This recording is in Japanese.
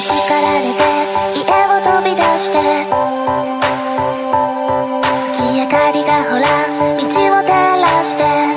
叱られて家を飛び出して。月明かりがほら道を照らして。